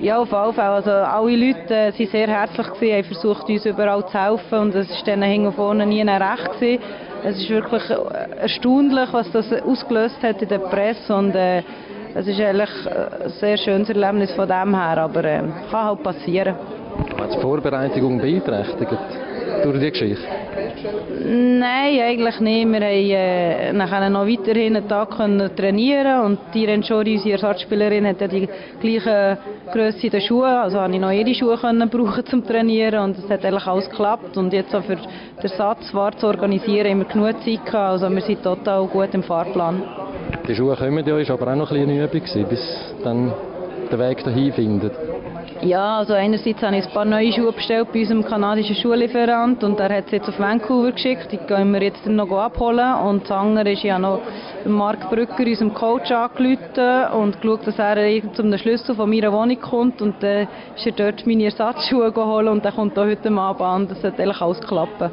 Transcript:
Ja, auf jeden Fall. Also alle Leute äh, sehr herzlich gewesen, haben versucht, uns überall zu helfen und es war dann hinten vorne nie recht gewesen. Es ist wirklich erstaunlich, was das ausgelöst hat in der Presse und äh, es ist eigentlich ein sehr schönes Erlebnis von dem her, aber äh, kann halt passieren. Hat die Vorbereitung beeinträchtigt durch die Geschichte? Nein, eigentlich nicht. Wir haben äh, noch weiterhin einen Tag können trainieren und die Renschori, unsere Ersatzspielerin, hat die gleiche Größe in den Schuhen, also habe ich noch ihre Schuhe können brauchen zum Trainieren und es hat eigentlich alles geklappt und jetzt auch für den Ersatzfahrt zu organisieren, wir genug Zeit gehabt, also wir sind total gut im Fahrplan. Die Schuhe kommen ja, ist aber auch noch ein eine Übung gewesen, bis dann der Weg dahin findet. Ja, also einerseits habe ich ein paar neue Schuhe bestellt bei unserem kanadischen Schuhlieferant und er hat sie jetzt auf Vancouver geschickt. Die gehen wir jetzt noch abholen und das andere ist ja noch Mark Brücker, unserem Coach, angerufen und geschaut, dass er zum Schlüssel von meiner Wohnung kommt und dann ist er dort meine Ersatzschuhe geholt und dann kommt er heute Abend an. Das sollte eigentlich alles klappen.